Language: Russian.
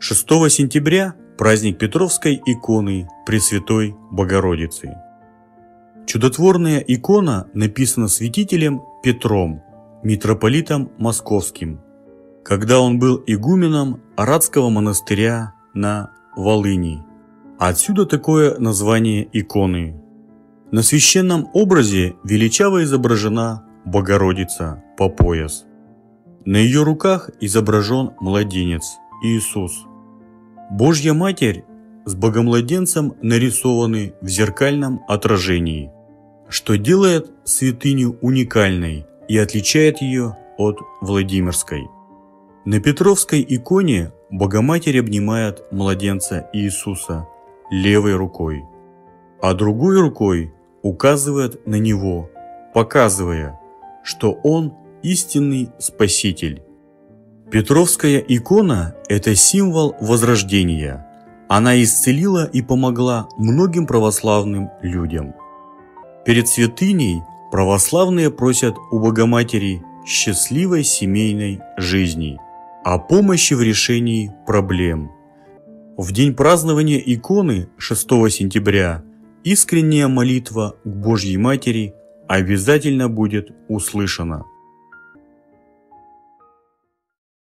6 сентября – праздник Петровской иконы Пресвятой Богородицы. Чудотворная икона написана святителем Петром, митрополитом московским, когда он был игуменом Арадского монастыря на Волыни. Отсюда такое название иконы. На священном образе величаво изображена Богородица по пояс. На ее руках изображен младенец Иисус. Божья Матерь с Богомладенцем нарисованы в зеркальном отражении, что делает святыню уникальной и отличает ее от Владимирской. На Петровской иконе Богоматерь обнимает младенца Иисуса левой рукой, а другой рукой указывает на него, показывая, что он истинный Спаситель. Петровская икона – это символ возрождения. Она исцелила и помогла многим православным людям. Перед святыней православные просят у Богоматери счастливой семейной жизни, о помощи в решении проблем. В день празднования иконы 6 сентября искренняя молитва к Божьей Матери обязательно будет услышана.